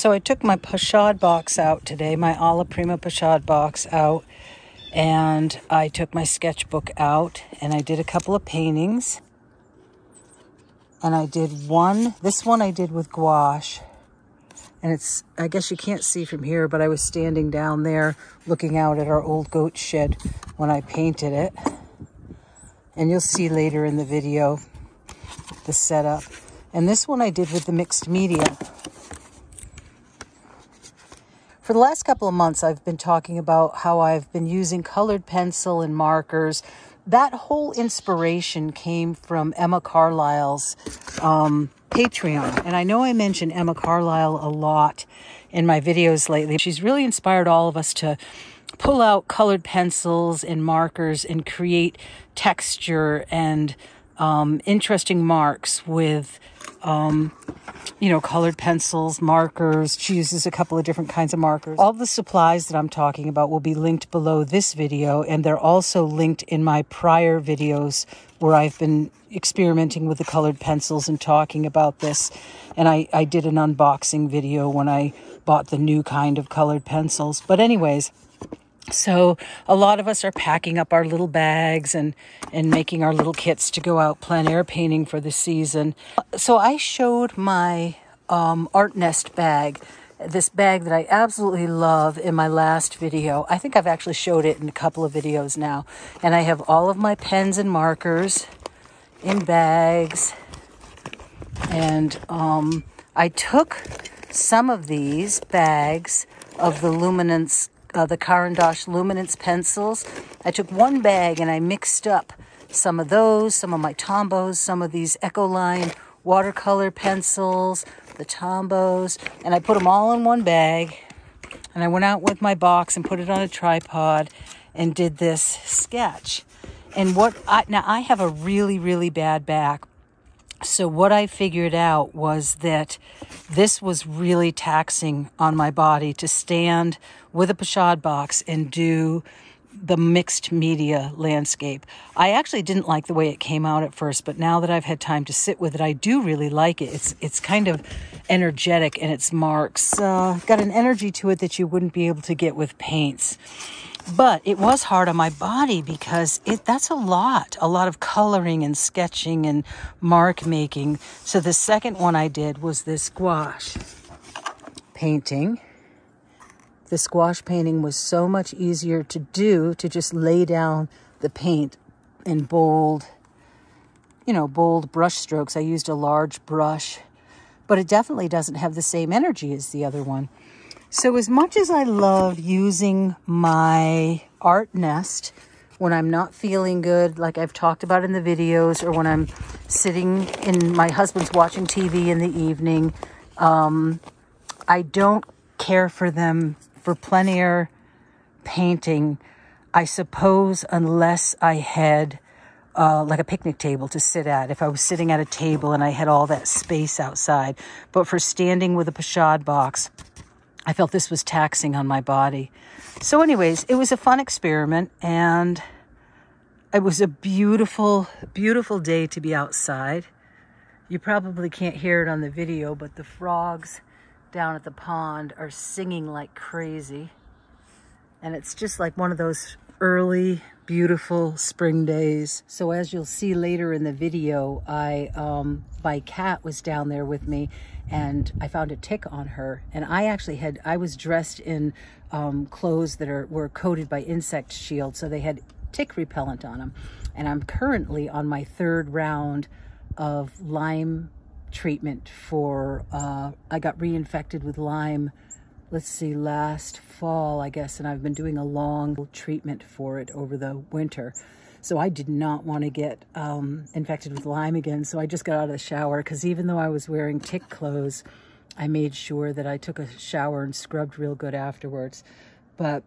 So I took my Pochade box out today, my Alla Prima Pochade box out, and I took my sketchbook out and I did a couple of paintings. And I did one, this one I did with gouache. And it's, I guess you can't see from here, but I was standing down there looking out at our old goat shed when I painted it. And you'll see later in the video the setup. And this one I did with the mixed media. For the last couple of months, I've been talking about how I've been using colored pencil and markers. That whole inspiration came from Emma Carlisle's um, Patreon. And I know I mention Emma Carlisle a lot in my videos lately. She's really inspired all of us to pull out colored pencils and markers and create texture and um, interesting marks with um, you know, colored pencils, markers. She uses a couple of different kinds of markers. All the supplies that I'm talking about will be linked below this video, and they're also linked in my prior videos where I've been experimenting with the colored pencils and talking about this. And I, I did an unboxing video when I bought the new kind of colored pencils. But anyways, so a lot of us are packing up our little bags and, and making our little kits to go out plein air painting for the season. So I showed my um, Art Nest bag, this bag that I absolutely love in my last video. I think I've actually showed it in a couple of videos now. And I have all of my pens and markers in bags. And um, I took some of these bags of the Luminance uh, the Caran d'Ache Luminance pencils. I took one bag and I mixed up some of those, some of my Tombows, some of these Ecoline watercolor pencils, the Tombows, and I put them all in one bag. And I went out with my box and put it on a tripod and did this sketch. And what I now I have a really really bad back. So what I figured out was that this was really taxing on my body to stand with a Pochade box and do the mixed media landscape. I actually didn't like the way it came out at first, but now that I've had time to sit with it, I do really like it. It's it's kind of energetic in its marks. Uh, got an energy to it that you wouldn't be able to get with paints. But it was hard on my body because it that's a lot, a lot of coloring and sketching and mark making. So the second one I did was this gouache painting. The gouache painting was so much easier to do to just lay down the paint in bold, you know, bold brush strokes. I used a large brush, but it definitely doesn't have the same energy as the other one. So as much as I love using my art nest when I'm not feeling good, like I've talked about in the videos, or when I'm sitting in my husband's watching TV in the evening, um, I don't care for them for plein air painting, I suppose, unless I had uh, like a picnic table to sit at. If I was sitting at a table and I had all that space outside. But for standing with a Pochade box, I felt this was taxing on my body. So, anyways, it was a fun experiment and it was a beautiful, beautiful day to be outside. You probably can't hear it on the video, but the frogs down at the pond are singing like crazy. And it's just like one of those early, beautiful spring days. So as you'll see later in the video, I um, my cat was down there with me and I found a tick on her. And I actually had, I was dressed in um, clothes that are were coated by insect shield, so they had tick repellent on them. And I'm currently on my third round of Lyme treatment for, uh, I got reinfected with Lyme, let's see, last fall, I guess, and I've been doing a long treatment for it over the winter. So I did not want to get um, infected with Lyme again. So I just got out of the shower because even though I was wearing tick clothes, I made sure that I took a shower and scrubbed real good afterwards. But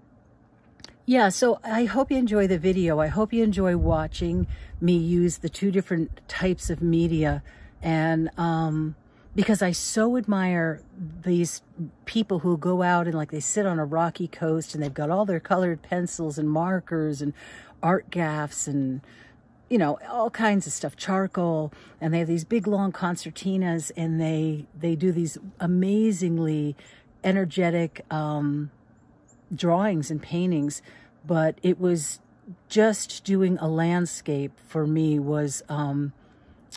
yeah, so I hope you enjoy the video. I hope you enjoy watching me use the two different types of media and um, because I so admire these people who go out and like they sit on a rocky coast and they've got all their colored pencils and markers and art gaffs and you know all kinds of stuff charcoal. And they have these big long concertinas and they they do these amazingly energetic um, drawings and paintings, but it was just doing a landscape for me was, um,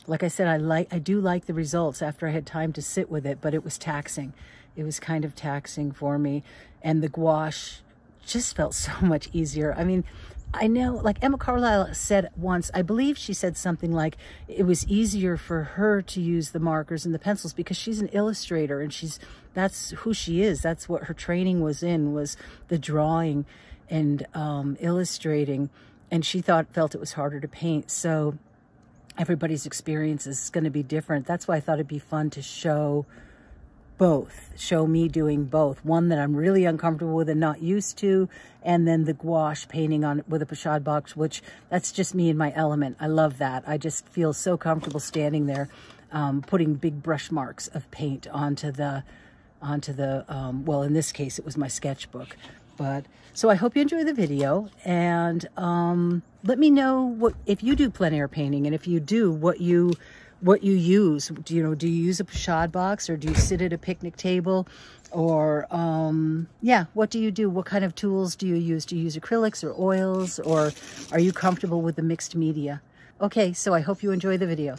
like I said, I like, I do like the results after I had time to sit with it, but it was taxing. It was kind of taxing for me. And the gouache just felt so much easier. I mean, I know, like Emma Carlisle said once, I believe she said something like it was easier for her to use the markers and the pencils because she's an illustrator and she's, that's who she is. That's what her training was in, was the drawing and um, illustrating. And she thought, felt it was harder to paint. So everybody's experience is going to be different. That's why I thought it'd be fun to show both, show me doing both. One that I'm really uncomfortable with and not used to, and then the gouache painting on with a pochade box, which that's just me in my element. I love that. I just feel so comfortable standing there, um, putting big brush marks of paint onto the, onto the, um, well, in this case, it was my sketchbook. But so I hope you enjoy the video and um, let me know what if you do plein air painting and if you do what you what you use. Do you know, do you use a pochade box or do you sit at a picnic table? Or, um, yeah, what do you do? What kind of tools do you use? Do you use acrylics or oils or are you comfortable with the mixed media? Okay, so I hope you enjoy the video.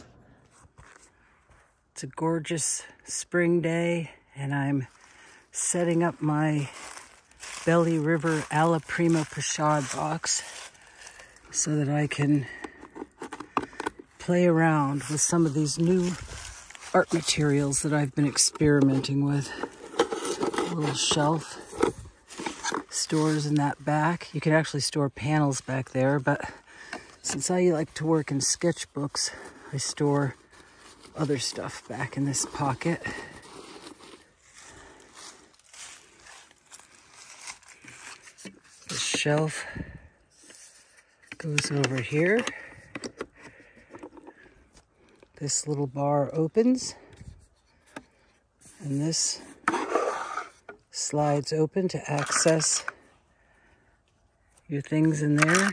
It's a gorgeous spring day and I'm setting up my Belly River Alla Prima Pochade box so that I can play around with some of these new art materials that I've been experimenting with. A little shelf stores in that back. You can actually store panels back there, but since I like to work in sketchbooks, I store other stuff back in this pocket. The shelf goes over here. This little bar opens and this slides open to access your things in there,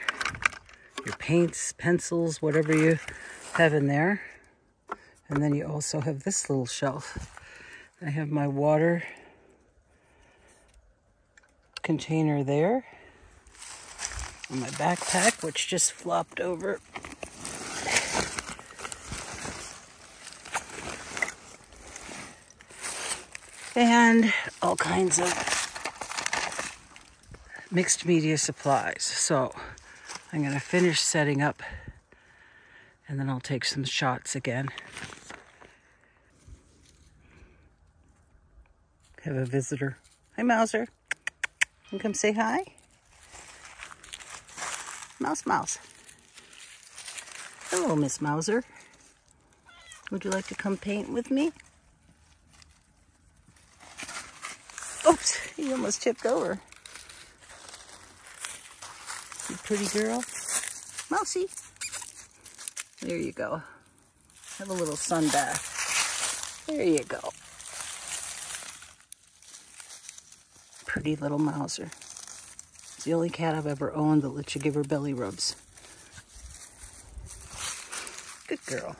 your paints, pencils, whatever you have in there. And then you also have this little shelf. I have my water container there. And my backpack, which just flopped over and all kinds of mixed media supplies. So I'm going to finish setting up and then I'll take some shots again. Have a visitor. Hi, Mouser. Come say hi? Mouse, mouse. Hello, Miss Mouser. Would you like to come paint with me? Oops, you almost tipped over. You pretty girl. Mousy. There you go. Have a little sun bath. There you go. Pretty little Mouser. The only cat I've ever owned that lets you give her belly rubs. Good girl.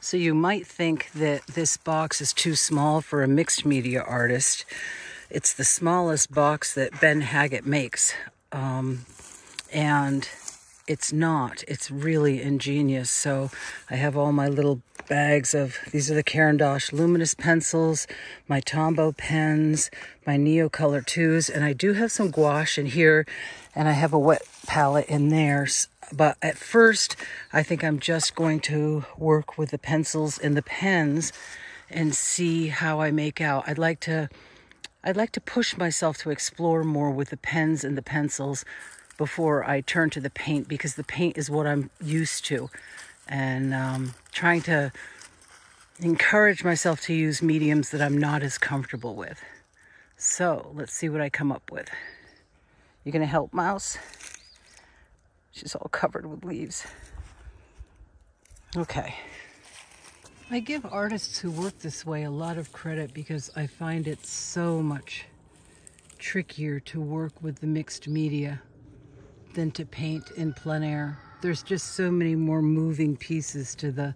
So you might think that this box is too small for a mixed media artist. It's the smallest box that Ben Haggett makes. Um, and it's not. It's really ingenious. So I have all my little bags of, these are the Caran d'Ache Luminance pencils, my Tombow pens, my Neocolor 2s, and I do have some gouache in here, and I have a wet palette in there. But at first, I think I'm just going to work with the pencils and the pens and see how I make out. I'd like to I'd like to push myself to explore more with the pens and the pencils before I turn to the paint because the paint is what I'm used to. And um, trying to encourage myself to use mediums that I'm not as comfortable with. So let's see what I come up with. You gonna help, Mouse? She's all covered with leaves. Okay. I give artists who work this way a lot of credit because I find it so much trickier to work with the mixed media than to paint in plein air. There's just so many more moving pieces to the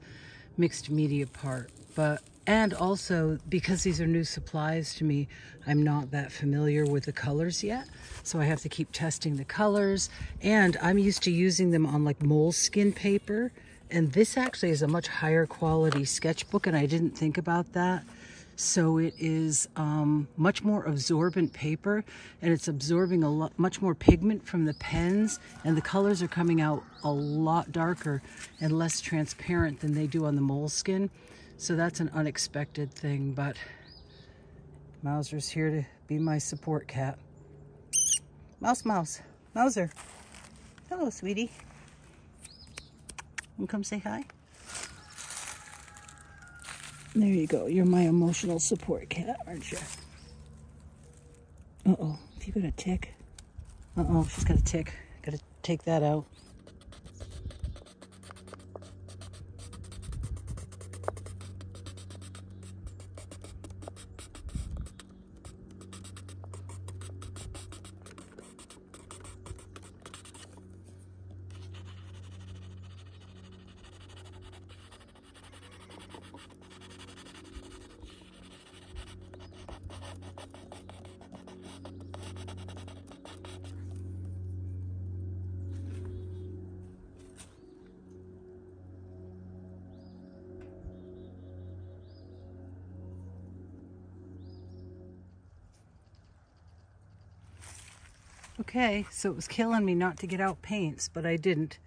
mixed media part. But And also, because these are new supplies to me, I'm not that familiar with the colors yet. So I have to keep testing the colors. And I'm used to using them on like Moleskine paper. And this actually is a much higher quality sketchbook, and I didn't think about that. So it is um, much more absorbent paper and it's absorbing a lot, much more pigment from the pens and the colors are coming out a lot darker and less transparent than they do on the Moleskine. So that's an unexpected thing, but Mouser's here to be my support cat. Mouse, mouse, Mouser. Hello, sweetie. And come say hi. There you go. You're my emotional support cat, aren't you? Uh-oh. Have you got a tick? Uh-oh, she's got a tick. Gotta take that out. Okay, so it was killing me not to get out paints, but I didn't.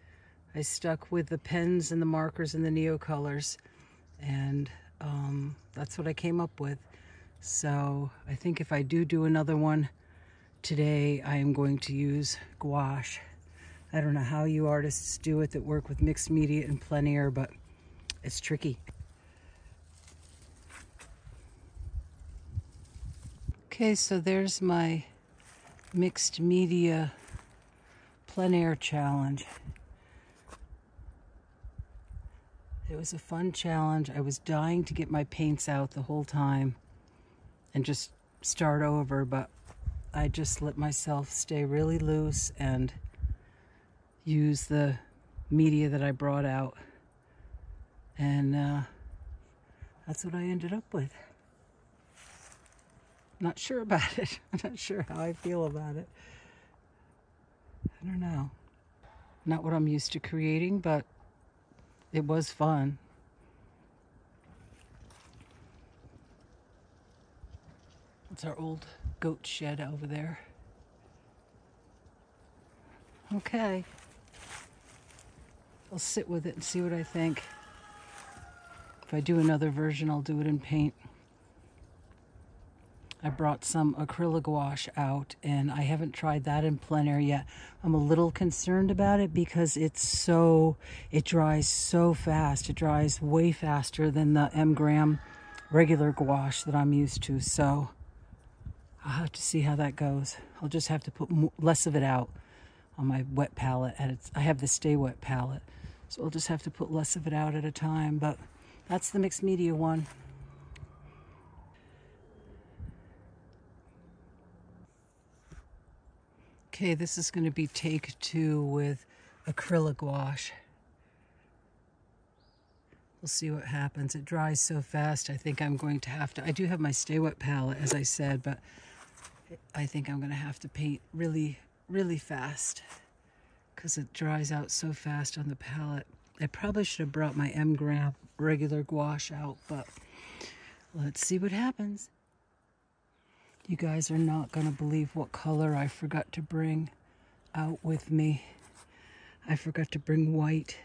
I stuck with the pens and the markers and the Neo colors, and um, that's what I came up with. So I think if I do do another one today, I am going to use gouache. I don't know how you artists do it that work with mixed media and plein air, but it's tricky. Okay, so there's my mixed media plein air challenge. It was a fun challenge. I was dying to get my paints out the whole time and just start over, but I just let myself stay really loose and use the media that I brought out. And uh, that's what I ended up with not sure about it. I'm not sure how I feel about it. I don't know. Not what I'm used to creating, but it was fun. It's our old goat shed over there. Okay. I'll sit with it and see what I think. If I do another version, I'll do it in paint. I brought some acrylic gouache out and I haven't tried that in plein air yet. I'm a little concerned about it because it's so, it dries so fast. It dries way faster than the M Graham regular gouache that I'm used to. So I'll have to see how that goes. I'll just have to put less of it out on my wet palette. And I have the Stay Wet palette. So I'll just have to put less of it out at a time. But that's the mixed media one. Okay, this is going to be take two with acrylic gouache. We'll see what happens. It dries so fast, I think I'm going to have to... I do have my Stay Wet palette, as I said, but I think I'm going to have to paint really, really fast because it dries out so fast on the palette. I probably should have brought my M. Graham regular gouache out, but let's see what happens. You guys are not going to believe what color I forgot to bring out with me. I forgot to bring white.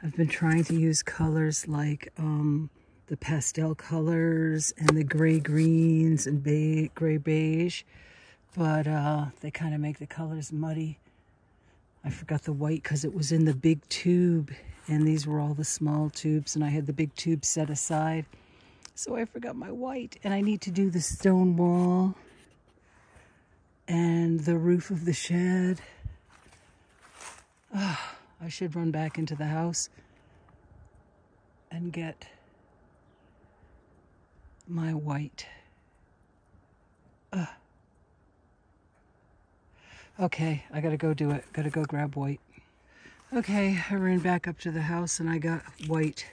I've been trying to use colors like um, the pastel colors and the gray greens and be gray beige, but uh, they kind of make the colors muddy. I forgot the white because it was in the big tube and these were all the small tubes and I had the big tube set aside. So I forgot my white and I need to do the stone wall and the roof of the shed. Oh, I should run back into the house and get my white. Uh. Okay, I gotta go do it. Gotta go grab white. Okay, I ran back up to the house and I got white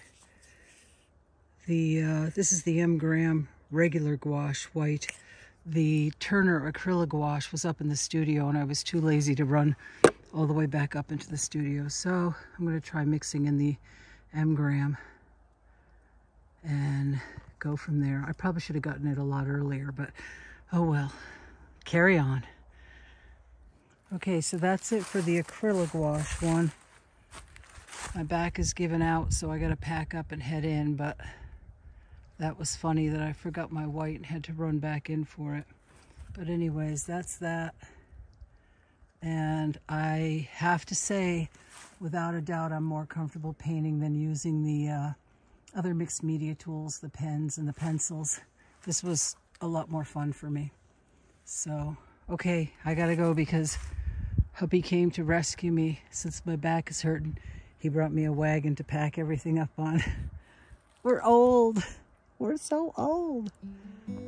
The uh, This is the M. Graham regular gouache white. The Turner acrylic gouache was up in the studio and I was too lazy to run all the way back up into the studio. So I'm going to try mixing in the M. Graham and go from there. I probably should have gotten it a lot earlier, but oh well. Carry on. Okay, so that's it for the acrylic gouache one. My back is giving out, so I got to pack up and head in, but that was funny that I forgot my white and had to run back in for it. But anyways, that's that. And I have to say, without a doubt, I'm more comfortable painting than using the uh, other mixed media tools, the pens and the pencils. This was a lot more fun for me. So, okay, I gotta go because hubby came to rescue me since my back is hurting. He brought me a wagon to pack everything up on. We're old. We're so old. Mm.